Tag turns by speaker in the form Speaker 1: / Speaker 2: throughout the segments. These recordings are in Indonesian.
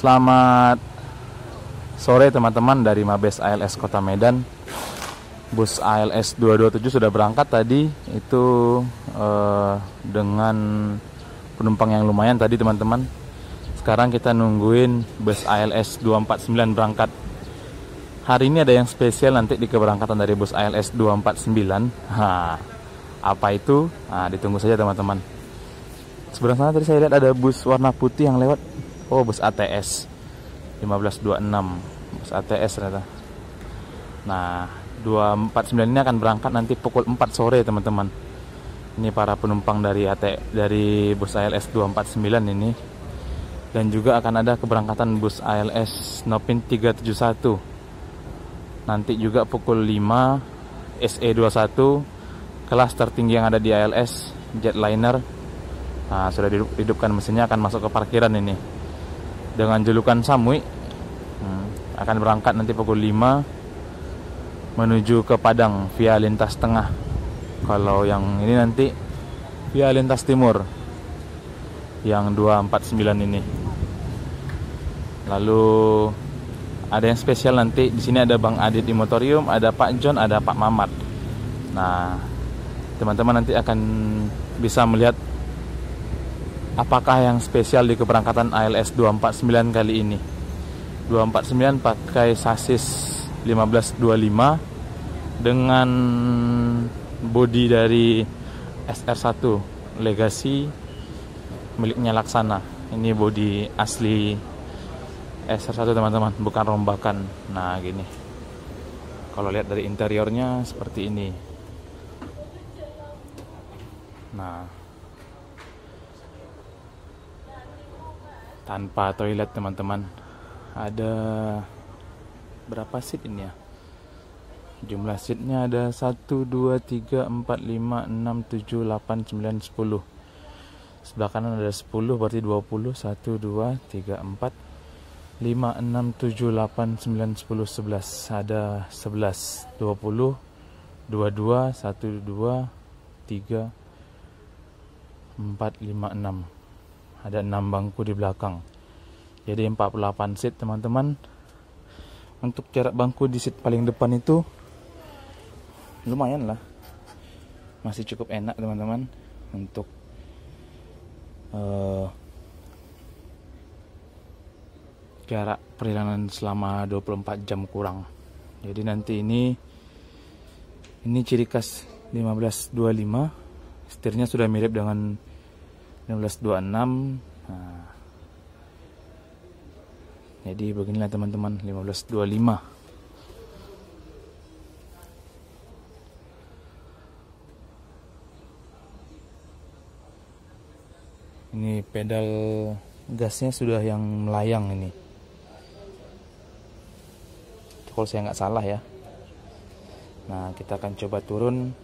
Speaker 1: Selamat sore teman-teman dari Mabes ALS Kota Medan. Bus ALS 227 sudah berangkat tadi itu eh, dengan penumpang yang lumayan tadi teman-teman. Sekarang kita nungguin bus ALS 249 berangkat. Hari ini ada yang spesial nanti di keberangkatan dari bus ALS 249. Ha, apa itu? Nah, ditunggu saja teman-teman. Sebelah sana tadi saya lihat ada bus warna putih yang lewat Oh bus ATS 1526 Bus ATS ternyata. Nah 249 ini akan berangkat nanti pukul 4 sore teman-teman. Ini para penumpang dari AT dari bus ALS 249 ini. Dan juga akan ada keberangkatan bus ALS Nopin 371 Nanti juga pukul 5 SE21 Kelas tertinggi yang ada di ALS Jetliner. Nah sudah dihidupkan mesinnya akan masuk ke parkiran ini dengan julukan Samui hmm, akan berangkat nanti pukul 5 menuju ke Padang via lintas tengah. Kalau yang ini nanti via lintas timur yang 249 ini. Lalu ada yang spesial nanti di sini ada Bang Adit di Motorium ada Pak John ada Pak Mamat. Nah teman-teman nanti akan bisa melihat apakah yang spesial di keberangkatan ALS 249 kali ini? 249 pakai sasis 1525 dengan bodi dari SR1 Legacy miliknya Laksana. Ini bodi asli SR1 teman-teman bukan rombakan. Nah gini. Kalau lihat dari interiornya seperti ini. Nah tanpa toilet teman-teman. Ada berapa seat ini ya? Jumlah seatnya ada 1 2 3 4 5 6 7 8 9 10 sebelah kanan ada 10 berarti 20 1 2 3 4 5 6 7 8 9 10 11 ada 11 20 22 1 2 3 4 5 6 ada 6 bangku di belakang. Jadi 48 seat teman-teman. Untuk jarak bangku di seat paling depan itu lumayan lah. Masih cukup enak teman-teman. Untuk uh, jarak perjalanan selama 24 jam kurang. Jadi nanti ini ini ciri khas 1525 setirnya sudah mirip dengan 1526 nah, jadi beginilah teman-teman 1525 ini pedal gasnya sudah yang melayang ini. Kalau saya nggak salah ya. Nah kita akan coba turun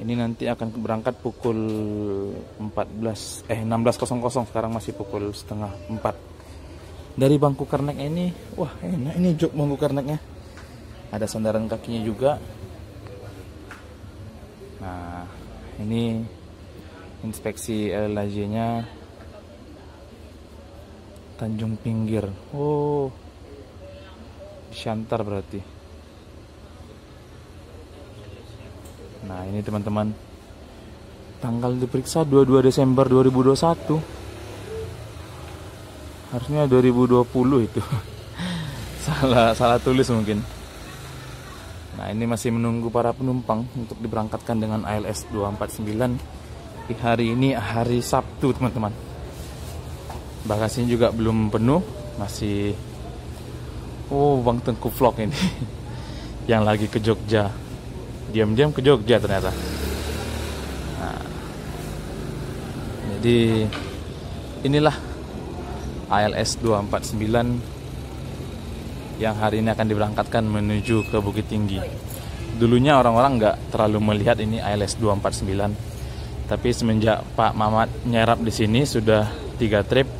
Speaker 1: ini nanti akan berangkat pukul 14 eh 16.00 sekarang masih pukul setengah 4 dari bangku karnek ini wah enak ini jok bangku karneknya ada sandaran kakinya juga. Nah ini inspeksi LLAJ nya Tanjung Pinggir. Oh Shantar berarti Nah ini teman-teman Tanggal diperiksa 22 Desember 2021 Harusnya 2020 itu. Salah salah tulis mungkin. Nah ini masih menunggu para penumpang Untuk diberangkatkan dengan ALS 249 Di hari ini hari Sabtu teman-teman. Bagasinya juga belum penuh Masih Oh Bang Tengku Vlog ini. Yang lagi ke Jogja diam-diam ke Jogja ternyata. Nah, jadi inilah ALS 249 yang hari ini akan diberangkatkan menuju ke Bukit Tinggi. Dulunya orang-orang nggak terlalu melihat ini ALS 249 tapi semenjak Pak Mamat nyerap di sini sudah tiga trip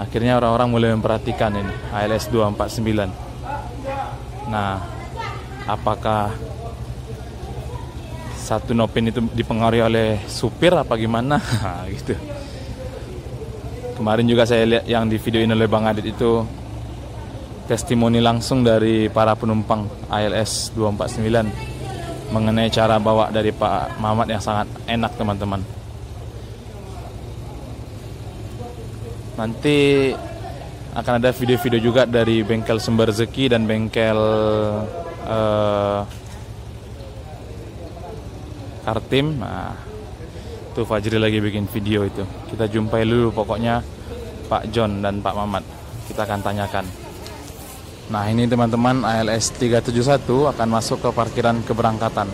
Speaker 1: akhirnya orang-orang mulai memperhatikan ini ALS 249 nah apakah satu Nopin itu dipengaruhi oleh supir apa gimana? Gitu. Kemarin juga saya lihat yang di video ini oleh Bang Adit itu testimoni langsung dari para penumpang ALS 249 mengenai cara bawa dari Pak Mamat yang sangat enak teman-teman. Nanti akan ada video-video juga dari bengkel Sumber Rezeki dan bengkel uh, Kartim nah Tuh Fajri lagi bikin video itu. Kita jumpai dulu pokoknya Pak John dan Pak Mamat. Kita akan tanyakan. Nah ini teman-teman ALS 371 akan masuk ke parkiran keberangkatan.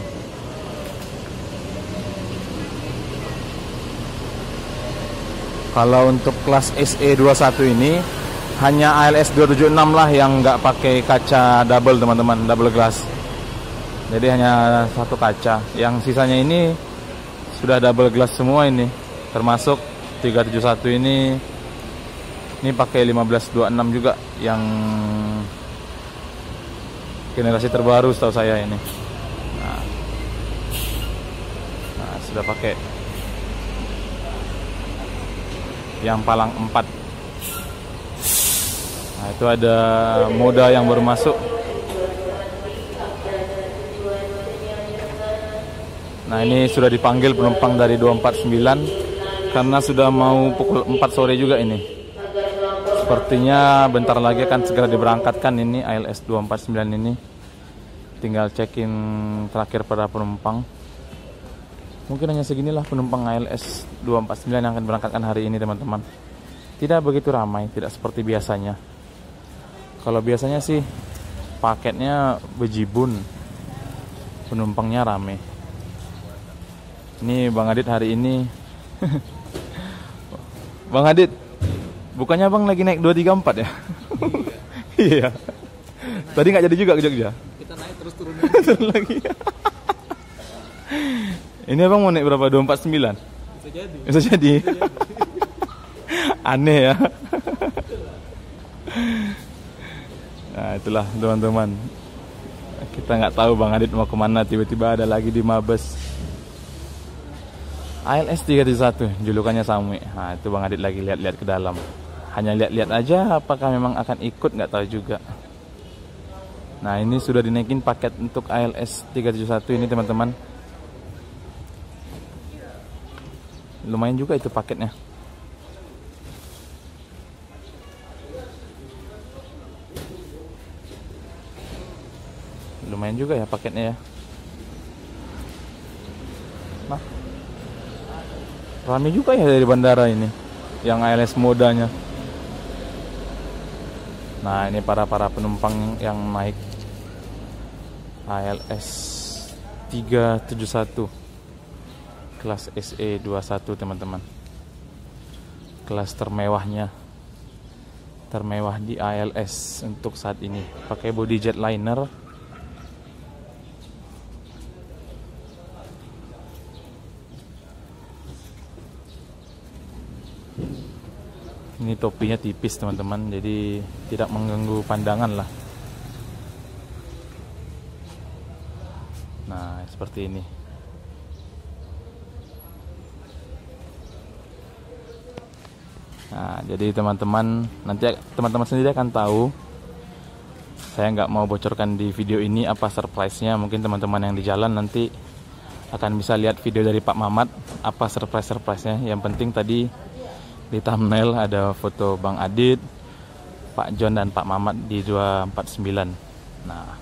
Speaker 1: Kalau untuk kelas SE21 ini hanya ALS 276 lah yang nggak pakai kaca double teman-teman, double glass. Jadi hanya satu kaca. Yang sisanya ini sudah double glass semua ini. Termasuk 371 ini. Ini pakai 1526 juga yang generasi terbaru setahu saya ini. Nah, nah sudah pakai. Yang palang 4 nah itu ada moda yang baru masuk Nah ini sudah dipanggil penumpang dari 249 karena sudah mau pukul 4 sore juga ini. Sepertinya bentar lagi akan segera diberangkatkan ini ALS 249 ini. Tinggal check-in terakhir pada penumpang. Mungkin hanya seginilah penumpang ALS 249 yang akan berangkatkan hari ini teman-teman. Tidak begitu ramai, tidak seperti biasanya. Kalau biasanya sih paketnya bejibun, penumpangnya ramai. Ini Bang Adit hari ini. Bang Adit Bukannya Bang lagi naik 234 ya? Iya. Tadi nggak jadi juga ke Jogja?
Speaker 2: Kita naik terus turun
Speaker 1: lagi Turun lagi. Ini Abang mau naik berapa? 249? Bisa
Speaker 2: jadi.
Speaker 1: Bisa jadi, Aneh ya. Nah itulah teman-teman. Kita nggak tahu Bang Adit mau ke mana. Tiba-tiba ada lagi di Mabes ALS 331 julukannya Samui nah itu Bang Adit lagi lihat-lihat ke dalam. Hanya lihat-lihat aja apakah memang akan ikut nggak tahu juga. Nah ini sudah dinaikin paket untuk ALS 371 ini teman-teman. Lumayan juga itu paketnya. Lumayan juga ya paketnya ya Rame juga ya dari bandara ini Yang ALS modanya. Nah ini para para penumpang yang naik ALS 371 Kelas SE21 teman-teman. Kelas termewahnya Termewah di ALS untuk saat ini. Pakai body jetliner ini topinya tipis teman-teman. Jadi tidak mengganggu pandangan lah. Nah seperti ini. Nah jadi teman-teman nanti teman-teman sendiri akan tahu. Saya nggak mau bocorkan di video ini apa surprise-nya. Mungkin teman-teman yang di jalan nanti akan bisa lihat video dari Pak Mamat apa surprise-surprise-nya. Yang penting tadi di thumbnail ada foto Bang Adit, Pak John dan Pak Mamat di 249. Nah,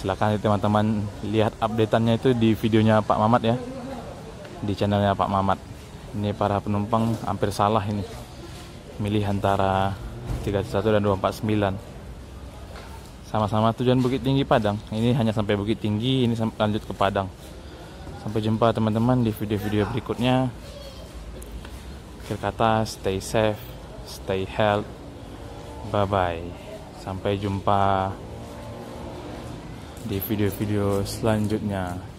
Speaker 1: silakan teman-teman lihat updateannya itu di videonya Pak Mamat ya, di channelnya Pak Mamat. Ini para penumpang hampir salah ini, milih antara 31 dan 249. Sama-sama tujuan Bukit Tinggi Padang. Ini hanya sampai Bukit Tinggi, ini lanjut ke Padang. Sampai jumpa teman-teman di video-video berikutnya. Akhir kata stay safe, stay health. Bye bye. Sampai jumpa di video-video selanjutnya.